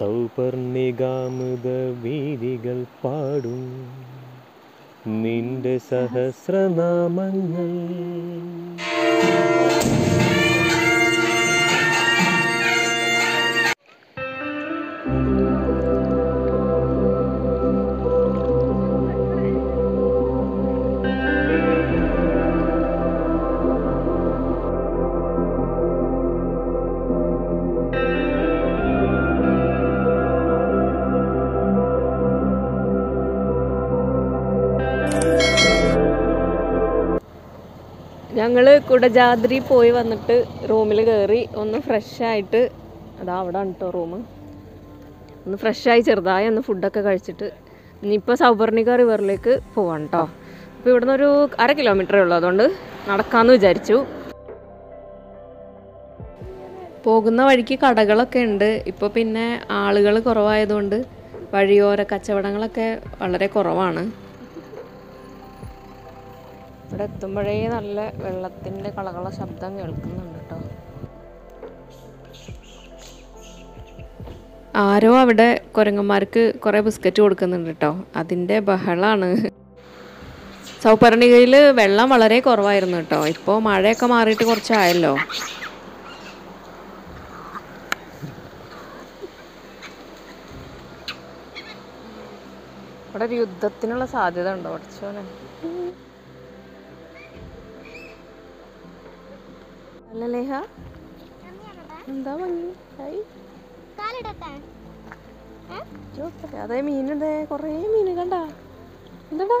സൗപർണികാമുദ വീതികൾ പാടും. നിന്റെ സഹസ്രനാമങ്ങൾ ഞങ്ങൾ കുടജാദ്രി പോയി വന്നിട്ട് റൂമിൽ കയറി ഒന്ന് ഫ്രഷ് ആയിട്ട് അതാ അവിടെ ആണ് കേട്ടോ റൂം ഒന്ന് ഫ്രഷായി ചെറുതായി ഒന്ന് ഫുഡൊക്കെ കഴിച്ചിട്ട് ഇനിയിപ്പോൾ സൗപർണിക റിവറിലേക്ക് പോവാണ് കേട്ടോ അപ്പോൾ ഇവിടുന്ന് ഒരു അര കിലോമീറ്ററേ ഉള്ളൂ അതുകൊണ്ട് നടക്കാമെന്ന് വിചാരിച്ചു. പോകുന്ന വഴിക്ക് കടകളൊക്കെ ഉണ്ട്. ഇപ്പോൾ പിന്നെ ആളുകൾ കുറവായതുകൊണ്ട് വഴിയോര കച്ചവടങ്ങളൊക്കെ വളരെ കുറവാണ്. ഇവിടെ എത്തുമ്പോഴേ നല്ല വെള്ളത്തിന്റെ കളകള ശബ്ദം കേൾക്കുന്നുണ്ട് കേട്ടോ. ആരോ അവിടെ കുരങ്ങന്മാർക്ക് കുറേ ബിസ്ക്കറ്റ് കൊടുക്കുന്നുണ്ട് കേട്ടോ. അതിന്റെ ബഹളാണ്. സൗപർണികയിൽ വെള്ളം വളരെ കുറവായിരുന്നു കേട്ടോ. ഇപ്പോൾ മഴയൊക്കെ മാറിയിട്ട് കുറച്ചായല്ലോ. ഇവിടെ ഒരു യുദ്ധത്തിനുള്ള സാധ്യത ഉണ്ടോ? പഠിച്ചോനെ അല്ല ലേഹ. എന്താ ഭംഗി ഹായ്. ചോദിക്കട്ടെ അതേ മീനുണ്ടേ കുറേ മീന് കണ്ടാ. എന്താടാ?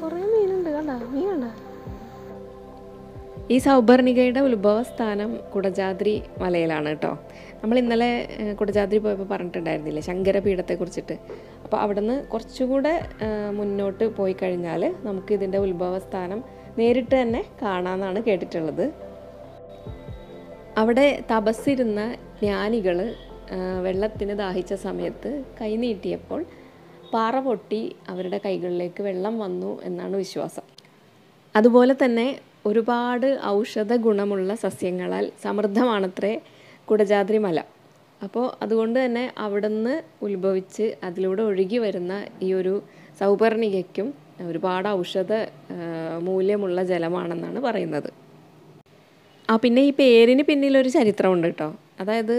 കൊറേ മീനുണ്ട് കണ്ടാ. മീൻ കണ്ടാ? ഈ സൗപർണികയുടെ ഉത്ഭവ സ്ഥാനം കുടജാദ്രി മലയിലാണ് കേട്ടോ. നമ്മൾ ഇന്നലെ കുടജാദ്രി പോയപ്പോൾ പറഞ്ഞിട്ടുണ്ടായിരുന്നില്ലേ ശങ്കരപീഠത്തെക്കുറിച്ചിട്ട് അപ്പോൾ അവിടുന്ന് കുറച്ചുകൂടെ മുന്നോട്ട് പോയി കഴിഞ്ഞാൽ നമുക്ക് ഇതിന്റെ ഉത്ഭവ സ്ഥാനം നേരിട്ട് തന്നെ കാണാമെന്നാണ് കേട്ടിട്ടുള്ളത്. അവിടെ തപസ്സിരുന്ന ജ്ഞാനികൾ വെള്ളത്തിന് ദാഹിച്ച സമയത്ത് കൈനീട്ടിയപ്പോൾ പാറ പൊട്ടി അവരുടെ കൈകളിലേക്ക് വെള്ളം വന്നു എന്നാണ് വിശ്വാസം. അതുപോലെ തന്നെ ഒരുപാട് ഔഷധ ഗുണമുള്ള സസ്യങ്ങളാൽ സമൃദ്ധമാണത്രേ കുടജാദ്രി മല. അപ്പോൾ അതുകൊണ്ട് തന്നെ അവിടുന്ന് ഉത്ഭവിച്ച് അതിലൂടെ ഒഴുകി വരുന്ന ഈ ഒരു സൗപർണികയ്ക്കും ഒരുപാട് ഔഷധ മൂല്യമുള്ള ജലമാണെന്നാണ് പറയുന്നത്. ആ പിന്നെ ഈ പേരിന് പിന്നിലൊരു ചരിത്രമുണ്ട് കേട്ടോ. അതായത്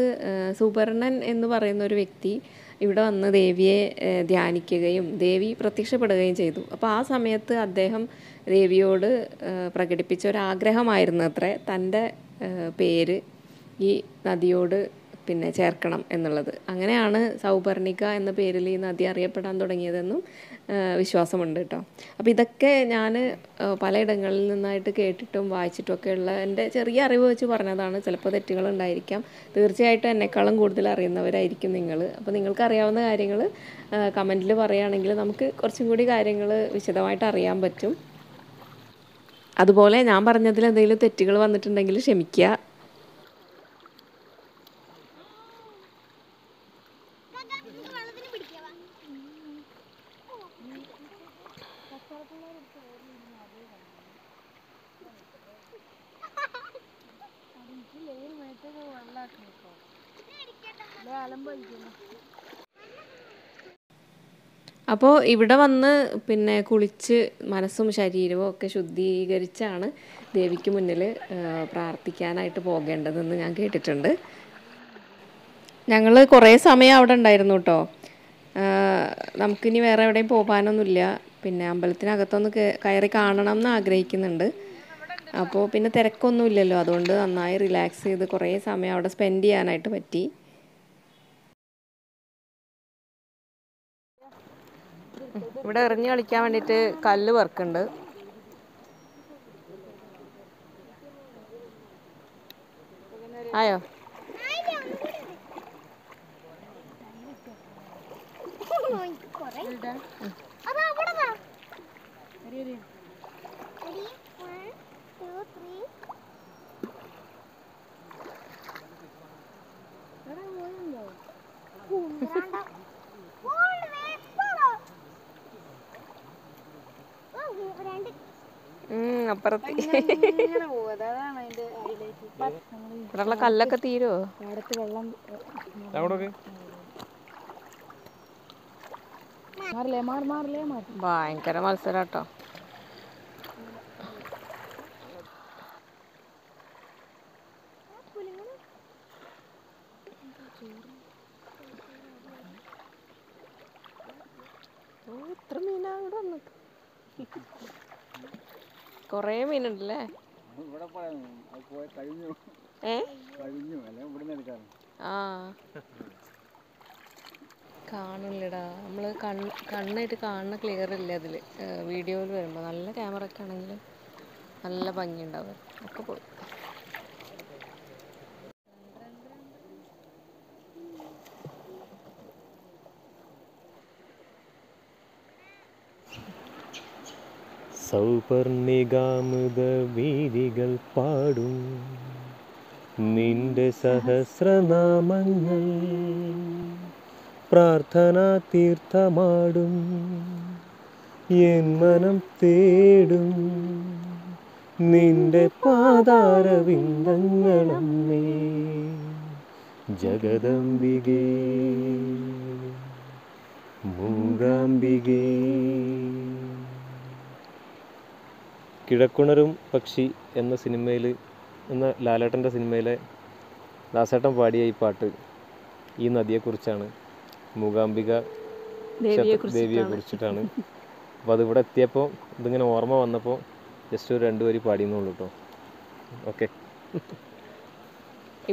സുബർണൻ എന്ന് പറയുന്ന ഒരു വ്യക്തി ഇവിടെ വന്ന് ദേവിയെ ധ്യാനിക്കുകയും ദേവി പ്രത്യക്ഷപ്പെടുകയും ചെയ്തു. അപ്പോൾ ആ സമയത്ത് അദ്ദേഹം ദേവിയോട് പ്രകടിപ്പിച്ച ഒരു ആഗ്രഹമായിരുന്നു അത്രേ. തന്റെ പേര് ഈ നദിയോട് പിന്നെ ചേർക്കണം എന്നുള്ളത്. അങ്ങനെയാണ് സൗപർണിക എന്ന പേരിൽ ഈ നദി അറിയപ്പെടാൻ തുടങ്ങിയതെന്നും വിശ്വാസമുണ്ട് കേട്ടോ. അപ്പോൾ ഇതൊക്കെ ഞാൻ പലയിടങ്ങളിൽ നിന്നായിട്ട് കേട്ടിട്ടും വായിച്ചിട്ടുമൊക്കെ ഉള്ള എന്റെ ചെറിയ അറിവ് വെച്ച് പറഞ്ഞതാണ്. ചിലപ്പോൾ തെറ്റുകൾ ഉണ്ടായിരിക്കാം തീർച്ചയായിട്ടും എന്നെക്കാളും കൂടുതൽ അറിയുന്നവരായിരിക്കും നിങ്ങൾ അപ്പോൾ നിങ്ങൾക്ക് അറിയാവുന്ന കാര്യങ്ങൾ കമന്റിൽ പറയുകയാണെങ്കിൽ നമുക്ക് കുറച്ചും കൂടി കാര്യങ്ങൾ വിശദമായിട്ട് അറിയാൻ പറ്റും. അതുപോലെ ഞാൻ പറഞ്ഞതിൽ എന്തെങ്കിലും തെറ്റുകൾ വന്നിട്ടുണ്ടെങ്കിൽ ക്ഷമിക്കുക. അപ്പോൾ ഇവിടെ വന്ന് പിന്നെ കുളിച്ച് മനസ്സും ശരീരവും ഒക്കെ ശുദ്ധീകരിച്ചാണ് ദേവിക്ക് മുന്നിൽ പ്രാർത്ഥിക്കാനായിട്ട് പോകേണ്ടതെന്ന് ഞാൻ കേട്ടിട്ടുണ്ട്. ഞങ്ങൾ കുറേ സമയം അവിടെ ഉണ്ടായിരുന്നു കേട്ടോ. നമുക്കിനി വേറെ എവിടെയും പോകാനൊന്നുമില്ല. പിന്നെ അമ്പലത്തിനകത്തൊന്ന് കയറി കാണണം എന്ന് ആഗ്രഹിക്കുന്നുണ്ട്. അപ്പോൾ പിന്നെ തിരക്കൊന്നുമില്ലല്ലോ. അതുകൊണ്ട് നന്നായി റിലാക്സ് ചെയ്ത് കുറേ സമയം അവിടെ സ്പെൻഡ് ചെയ്യാനായിട്ട് പറ്റി. ഇവിടെ എറിഞ്ഞ് കളിക്കാൻ വേണ്ടിയിട്ട് കല്ല് വർക്കുണ്ട് ആയോ? രണ്ട് അപ്പുറത്ത്. ഇവിടെയുള്ള കല്ലൊക്കെ തീരുമോ ഭയങ്കര മത്സരാട്ടോ. എത്ര മീനാ ഇവിടെ വന്നിട്ട് കൊറേ മീനുണ്ടല്ലേ? ഇവിടെ കഴിഞ്ഞു. എടുക്കാറ് ആ. കാണില്ലടാ നമ്മൾ കണ്ണ് കണ്ണായിട്ട് കാണുന്ന ക്ലിയർ ഇല്ല അതിൽ വീഡിയോയിൽ വരുമ്പോൾ നല്ല ക്യാമറ ഒക്കെ ആണെങ്കിൽ നല്ല ഭംഗിയുണ്ടാവും. ഒക്കെ പോയി. സൗപർണികാമുദ വീതികൾ പാടും. നിന്റെ സഹസ്രനാമങ്ങൾ പ്രാർത്ഥനാ തീർത്ഥമാടും. എൻ മനം തേടും. നിന്റെ പാതാരവിന്ദങ്ങളമ്മേ ജഗദംബികേ മൂകാംബികേ. കിഴക്കുണരും പക്ഷി എന്ന സിനിമയിൽ എന്ന ലാലേട്ടന്റെ സിനിമയിലെ ദാസേട്ടൻ പാടിയ ഈ പാട്ട് ഈ നദിയെക്കുറിച്ചാണ്. മൂകാംബിക ദേവിയെ കുറിച്ചിട്ടാണ് അപ്പോൾ അതിവിടെ എത്തിയപ്പോൾ ഇതിങ്ങനെ ഓർമ്മ വന്നപ്പോൾ ജസ്റ്റ് ഒരു രണ്ട് വരി പാടിയെന്നുള്ളൂ കേട്ടോ ഓക്കെ.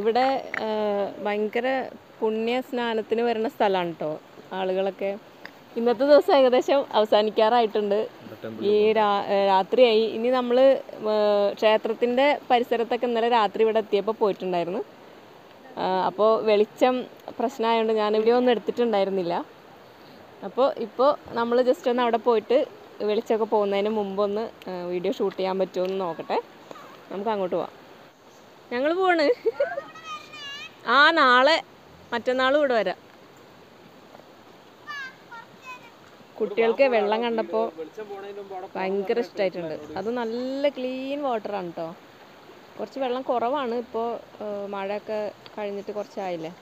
ഇവിടെ ഭയങ്കര പുണ്യ സ്നാനത്തിന് വരുന്ന സ്ഥലമാണ് കേട്ടോ ആളുകളൊക്കെ. ഇന്നത്തെ ദിവസം ഏകദേശം അവസാനിക്കാറായിട്ടുണ്ട്. ഈ രാ- രാത്രിയായി. ഇനി നമ്മൾ ക്ഷേത്രത്തിന്റെ പരിസരത്തൊക്കെ ഇന്നലെ രാത്രി ഇവിടെ എത്തിയപ്പോൾ പോയിട്ടുണ്ടായിരുന്നു. അപ്പോൾ വെളിച്ചം പ്രശ്നമായതുകൊണ്ട് ഞാൻ ഇവിടെ ഒന്നും എടുത്തിട്ടുണ്ടായിരുന്നില്ല. അപ്പോൾ ഇപ്പോൾ നമ്മൾ ജസ്റ്റ് ഒന്ന് അവിടെ പോയിട്ട് വെളിച്ചമൊക്കെ പോകുന്നതിന് മുമ്പൊന്ന് വീഡിയോ ഷൂട്ട് ചെയ്യാൻ പറ്റുമോ എന്ന് നോക്കട്ടെ. നമുക്ക് അങ്ങോട്ട് പോവാം. ഞങ്ങൾ പോവാണ് ആ നാളെ മറ്റന്നാളും ഇവിടെ വരാം. കുട്ടികൾക്ക് വെള്ളം കണ്ടപ്പോൾ ഭയങ്കര ഇഷ്ടമായിട്ടുണ്ട് അത് നല്ല ക്ലീൻ വാട്ടറാണ് കേട്ടോ കുറച്ച് വെള്ളം കുറവാണ് ഇപ്പോൾ മഴയൊക്കെ കഴിഞ്ഞിട്ട് കുറച്ചായില്ലേ?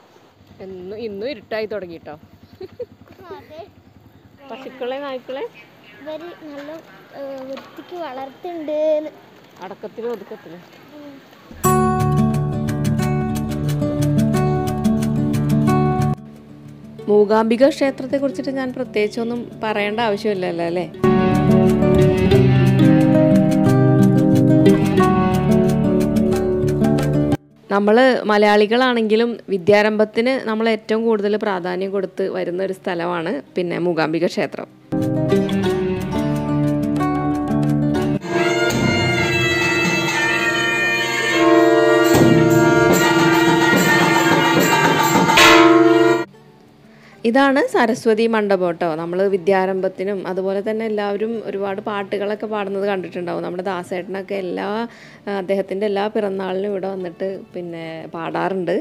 എന്നും ഇന്നും ഇരുട്ടായി തുടങ്ങി കേട്ടോ പശുക്കളെ നായ്ക്കളെ? നല്ല വൃത്തിക്ക് വളർത്തുന്നുണ്ട് അടക്കത്തിലും ഒതുക്കത്തിലും. മൂകാംബിക ക്ഷേത്രത്തെ കുറിച്ചിട്ട് ഞാൻ പ്രത്യേകിച്ചൊന്നും പറയേണ്ട ആവശ്യമില്ലല്ലോ അല്ലേ? നമ്മൾ മലയാളികളാണെങ്കിലും വിദ്യാരംഭത്തിന് നമ്മൾ ഏറ്റവും കൂടുതൽ പ്രാധാന്യം കൊടുത്ത് വരുന്ന ഒരു സ്ഥലമാണ് പിന്നെ മൂകാംബിക ക്ഷേത്രം. ഇതാണ് സരസ്വതി മണ്ഡപം കേട്ടോ. നമ്മൾ വിദ്യാരംഭത്തിനും അതുപോലെ തന്നെ എല്ലാവരും ഒരുപാട് പാട്ടുകളൊക്കെ പാടുന്നത് കണ്ടിട്ടുണ്ടാവും. നമ്മുടെ ദാസേട്ടനൊക്കെ എല്ലാ അദ്ദേഹത്തിന്റെ എല്ലാ പിറന്നാളിനും ഇവിടെ വന്നിട്ട് പിന്നെ പാടാറുണ്ട്.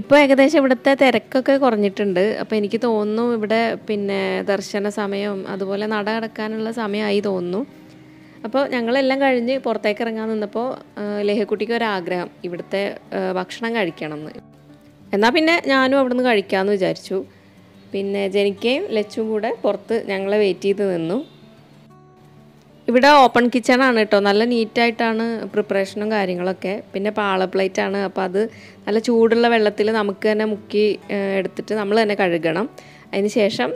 ഇപ്പോൾ ഏകദേശം ഇവിടുത്തെ തിരക്കൊക്കെ കുറഞ്ഞിട്ടുണ്ട്. അപ്പോൾ എനിക്ക് തോന്നുന്നു ഇവിടെ പിന്നെ ദർശന സമയം അതുപോലെ നട അടക്കാനുള്ള സമയമായി തോന്നുന്നു. അപ്പോൾ ഞങ്ങളെല്ലാം കഴിഞ്ഞ് പുറത്തേക്ക് ഇറങ്ങാൻ നിന്നപ്പോൾ ലേഹക്കുട്ടിക്ക് ഒരാഗ്രഹം ഇവിടുത്തെ ഭക്ഷണം കഴിക്കണം എന്ന് എന്നാൽ പിന്നെ ഞാനും അവിടുന്ന് കഴിക്കാമെന്ന് വിചാരിച്ചു. പിന്നെ ജനിക്കയും ലച്ചും കൂടെ പുറത്ത് ഞങ്ങളെ വെയിറ്റ് ചെയ്ത് നിന്നു. ഇവിടെ ഓപ്പൺ കിച്ചണാണ് കേട്ടോ. നല്ല നീറ്റായിട്ടാണ് പ്രിപ്പറേഷനും കാര്യങ്ങളൊക്കെ. പിന്നെ പാള പ്ലേറ്റ് ആണ്. അപ്പോൾ അത് നല്ല ചൂടുള്ള വെള്ളത്തിൽ നമുക്ക് തന്നെ മുക്കി എടുത്തിട്ട് നമ്മൾ തന്നെ കഴുകണം. അതിന് ശേഷം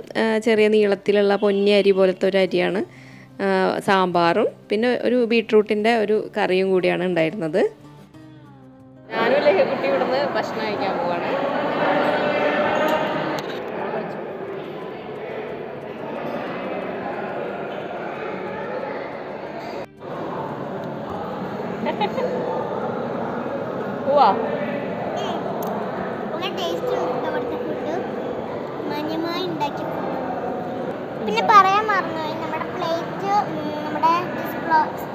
ചെറിയ നീളത്തിലുള്ള പൊന്നി അരി പോലത്തെ ഒരു അരിയാണ് സാമ്പാറും. പിന്നെ ഒരു ബീട്രൂട്ടിന്റെ ഒരു കറിയും കൂടിയാണ് ഉണ്ടായിരുന്നത്. ഞാനും കുട്ടി ഇവിടുന്ന് ഭക്ഷണം കഴിക്കാൻ പോവാണ്. പോവാ പിന്നെ പറയാൻ മറന്നുപോയി. നമ്മുടെ പ്ലേറ്റ് നമ്മുടെ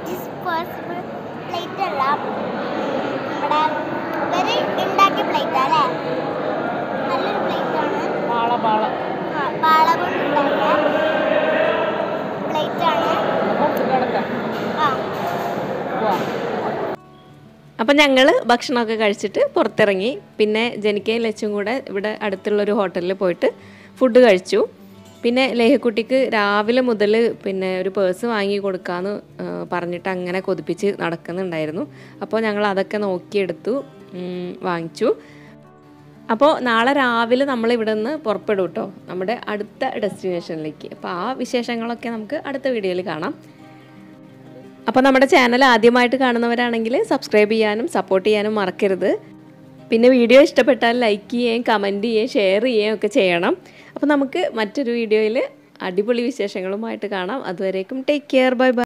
ഡിസ്പോസിബിൾ പ്ലേറ്റ് അല്ല. ഉം, പ്ലേറ്റ് അല്ലേ പ്ലേറ്റ് ആണ് പ്ലേറ്റ് ആണ് ആ. അപ്പം ഞങ്ങൾ ഭക്ഷണമൊക്കെ കഴിച്ചിട്ട് പുറത്തിറങ്ങി. പിന്നെ ജനിക്കയും ലച്ചും കൂടെ ഇവിടെ അടുത്തുള്ളൊരു ഹോട്ടലിൽ പോയിട്ട് ഫുഡ് കഴിച്ചു. പിന്നെ ലേഹക്കുട്ടിക്ക് രാവിലെ മുതൽ പിന്നെ ഒരു പേഴ്സ് വാങ്ങി കൊടുക്കാമെന്ന് പറഞ്ഞിട്ട് അങ്ങനെ കൊതിപ്പിച്ച് നടക്കുന്നുണ്ടായിരുന്നു. അപ്പോൾ ഞങ്ങൾ അതൊക്കെ നോക്കിയെടുത്തു. വാങ്ങിച്ചു. അപ്പോൾ നാളെ രാവിലെ നമ്മൾ ഇവിടെ നിന്ന് പുറപ്പെടും കേട്ടോ നമ്മുടെ അടുത്ത ഡെസ്റ്റിനേഷനിലേക്ക്. അപ്പോൾ ആ വിശേഷങ്ങളൊക്കെ നമുക്ക് അടുത്ത വീഡിയോയിൽ കാണാം. അപ്പോൾ നമ്മുടെ ചാനൽ ആദ്യമായിട്ട് കാണുന്നവരാണെങ്കിൽ സബ്സ്ക്രൈബ് ചെയ്യാനും സപ്പോർട്ട് ചെയ്യാനും മറക്കരുത്. പിന്നെ വീഡിയോ ഇഷ്ടപ്പെട്ടാൽ ലൈക്ക് ചെയ്യുകയും കമന്റ് ചെയ്യുകയും ഷെയർ ചെയ്യുകയും ഒക്കെ ചെയ്യണം. അപ്പോൾ നമുക്ക് മറ്റൊരു വീഡിയോയിൽ അടിപൊളി വിശേഷങ്ങളുമായിട്ട് കാണാം. അതുവരേക്കും ടേക്ക് കെയർ. Bye bye.